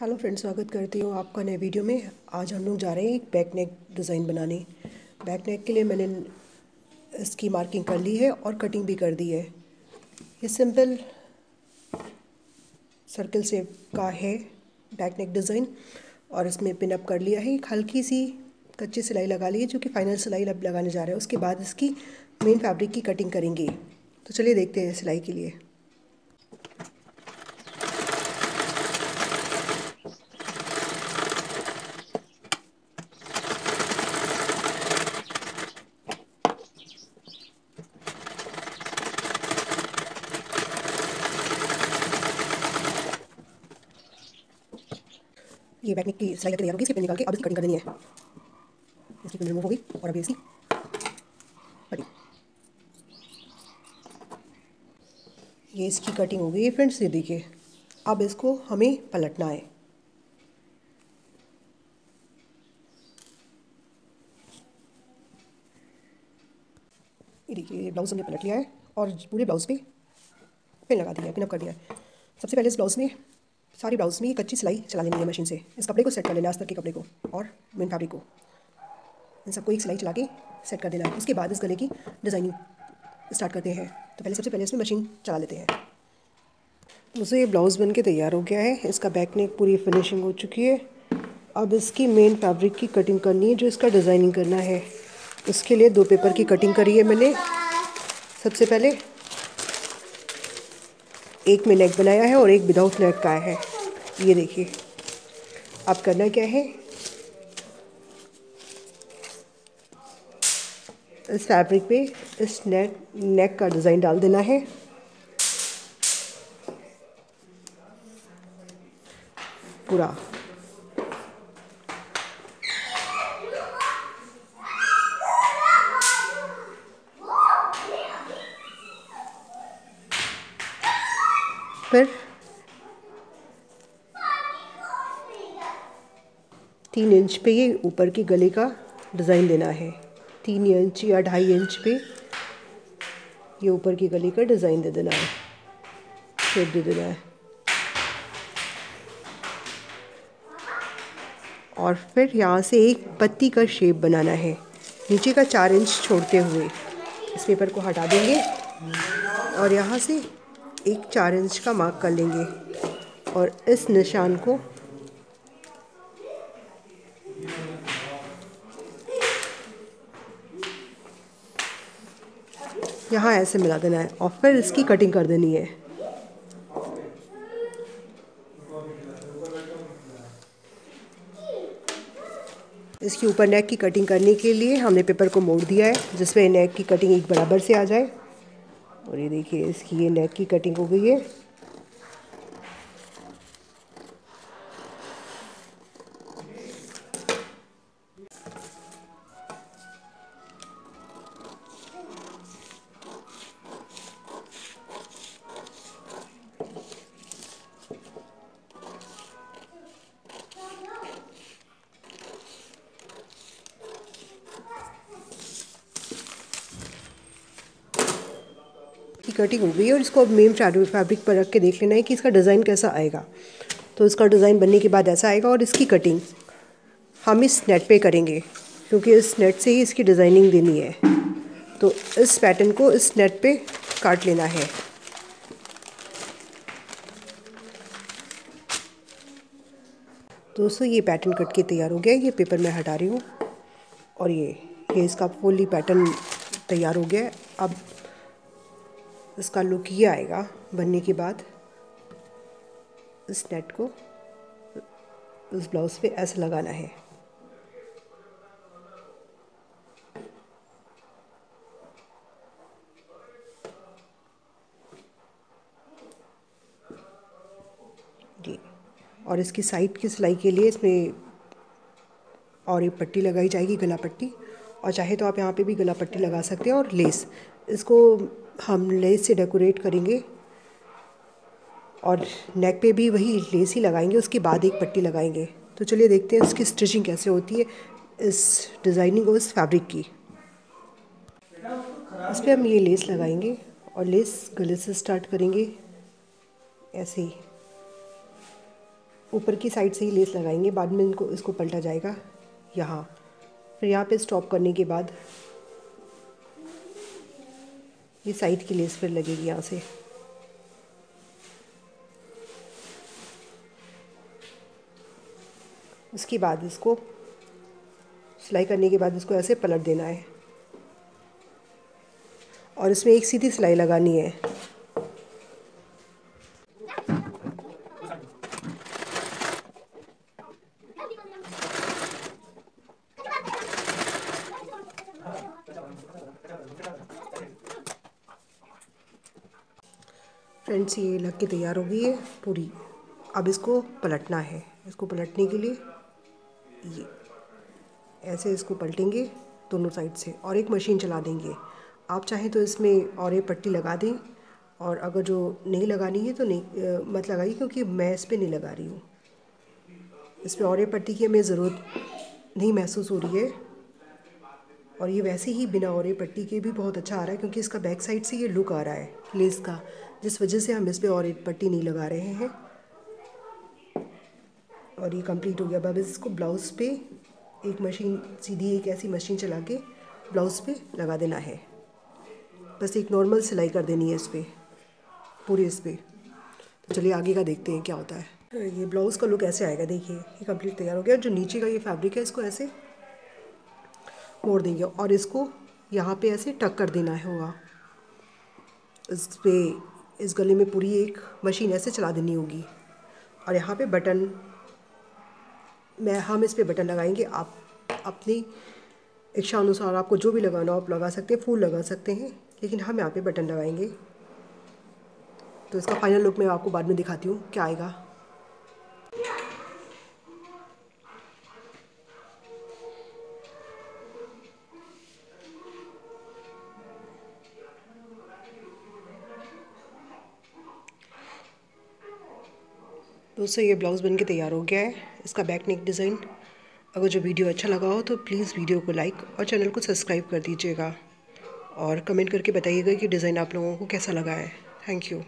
Hello friends, स्वागत करती हूँ आपका नए वीडियो में। आज हम लोग जा रहे हैं एक बैक नेक डिज़ाइन बनाने। बैक नेक के लिए मैंने इसकी मार्किंग कर ली है और कटिंग भी कर दी है। ये सिंपल सर्कल शेप का है बैक नेक डिज़ाइन और इसमें पिनअप कर लिया है। एक हल्की सी कच्ची सिलाई लगा ली है जो कि फाइनल सिलाई लगाने जा रहे हैं। उसके बाद इसकी मेन फैब्रिक की कटिंग करेंगे। तो चलिए देखते हैं सिलाई के लिए। ये बैठने की सिलाई तैयार होगी, इसकी पिन निकाल के अब इसकी कटिंग कर देनी है। इसकी पिन रिमूव होगी और अभी इसकी कटिंग ये इसकी कटिंग हो गई फ्रेंड्स ये देखिए। अब इसको हमें पलटना है। ये देखिए ब्लाउज हमने पलट लिया है और पूरे ब्लाउज पे पिन लगा दिया है पिन अप कर दिया है। सबसे पहले इस ब्लाउज में सारी ब्लाउज में कच्ची सिलाई चला लेनी है मशीन से। इस कपड़े को सेट कर लेना अस्तर के कपड़े को और मेन फैब्रिक को। इन सबको एक सिलाई चला के सेट कर देना। है उसके बाद इस गले की डिज़ाइनिंग स्टार्ट करते हैं। तो पहले, सबसे पहले इसमें मशीन चला लेते हैं। दोस्तों ये ब्लाउज़ बन के तैयार हो गया है। इसका बैक नेक पूरी फिनिशिंग हो चुकी है। अब इसकी मेन फैब्रिक की कटिंग करनी है, जो इसका डिज़ाइनिंग करना है। इसके लिए दो पेपर की कटिंग करी है मैंने। सबसे पहले एक में नेक बनाया है और एक विदाउट नेक का है। ये देखिए अब करना क्या है? इस फैब्रिक पे इस नेक नेक का डिज़ाइन डाल देना है। पूरा। फिर तीन इंच पे ये ऊपर की गले का डिज़ाइन देना है। तीन इंच या ढाई इंच पे ये ऊपर की गले का डिज़ाइन दे देना है। शेप दे देना है। और फिर यहाँ से एक पत्ती का शेप बनाना है। नीचे का चार इंच छोड़ते हुए इस पेपर को हटा देंगे और यहाँ से एक चार इंच का मार्क कर लेंगे और इस निशान को यहाँ ऐसे मिला देना है और फिर इसकी कटिंग कर देनी है। इसके ऊपर नेक की कटिंग करने के लिए हमने पेपर को मोड़ दिया है, जिसमें नेक की कटिंग एक बराबर से आ जाए। और ये देखिए, इसकी ये नेक की कटिंग हो गई है। की कटिंग हो गई है और इसको अब मेन फैब्रिक पर रख के देख लेना है कि इसका डिज़ाइन कैसा आएगा। तो इसका डिज़ाइन बनने के बाद ऐसा आएगा और इसकी कटिंग हम इस नेट पे करेंगे, क्योंकि इस नेट से ही इसकी डिज़ाइनिंग देनी है। तो इस पैटर्न को इस नेट पे काट लेना है। दोस्तों, ये पैटर्न कट के तैयार हो गया ये पेपर मैं हटा रही हूँ और ये ये इसका फुली पैटर्न तैयार हो गया अब इसका लुक ये आएगा, बनने के बाद, इस नेट को, इस ब्लाउज पे ऐसे लगाना है। और इसकी साइड की सिलाई के लिए इसमें और एक पट्टी लगाई जाएगी, गला पट्टी। और चाहे तो आप यहाँ पे भी गला पट्टी लगा सकते हैं और लेस, इसको हम लेस से डेकोरेट करेंगे। और नेक पे भी वही लेस ही लगाएँगे, उसके बाद एक पट्टी लगाएँगे। तो चलिए देखते हैं इसकी स्टिचिंग कैसे होती है इस डिज़ाइनिंग और इस फैब्रिक की। इस पर हम ये लेस लगाएँगे और लेस गले से स्टार्ट करेंगे। ऐसे ही। ऊपर की साइड से ही लेस लगाएँगे, बाद में इनको, इसको पलटा जाएगा यहाँ। फिर यहाँ पे स्टॉप करने के बाद ये साइड की लेस फिर लगेगी यहाँ से। उसके बाद इसको सिलाई करने के बाद इसको ऐसे पलट देना है। और इसमें एक सीधी सिलाई लगानी है। फ्रेंड्स, ये लग के तैयार हो गई है पूरी। अब इसको पलटना है। इसको पलटने के लिए ये, ऐसे इसको पलटेंगे दोनों साइड से और एक मशीन चला देंगे। आप चाहें तो इसमें और एक पट्टी लगा दें और अगर जो नहीं लगानी है तो नहीं मत लगाइए क्योंकि मैं इस पर नहीं लगा रही हूँ। इस पर और एक पट्टी की हमें ज़रूरत नहीं महसूस हो रही है। और ये वैसे ही बिना और पट्टी के भी बहुत अच्छा आ रहा है क्योंकि इसका बैक साइड से ये लुक आ रहा है, लेस का। जिस वजह से हम इस पर और एक पट्टी नहीं लगा रहे हैं। और ये कंप्लीट हो गया। अब इसको ब्लाउज़ पे एक मशीन सीधी एक ऐसी मशीन चला के ब्लाउज़ पे लगा देना है। बस एक नॉर्मल सिलाई कर देनी है इस पर पूरे इस पर तो चलिए आगे का देखते हैं क्या होता है। ये ब्लाउज़ का लुक ऐसे आएगा, देखिए, ये कंप्लीट तैयार हो गया। जो नीचे का ये फैब्रिक है, इसको ऐसे मोड़ देंगे और इसको यहाँ पे ऐसे टक कर देना है होगा। इस पर इस गले में पूरी एक मशीन ऐसे चला देनी होगी। और यहाँ पे बटन, मैं, हम इस पर बटन लगाएँगे। आप अपनी इच्छा अनुसार आपको जो भी लगाना हो, आप लगा सकते हैं, फूल लगा सकते हैं, लेकिन हम यहाँ पे बटन लगाएँगे। तो इसका फाइनल लुक मैं आपको बाद में दिखाती हूँ, क्या आएगा। दोस्तों, ये ब्लाउज़ बन के तैयार हो गया है। इसका बैक नेक डिज़ाइन अगर जो वीडियो अच्छा लगा हो तो प्लीज़ वीडियो को लाइक और चैनल को सब्सक्राइब कर दीजिएगा। और कमेंट करके बताइएगा कि डिज़ाइन आप लोगों को कैसा लगा है। Thank you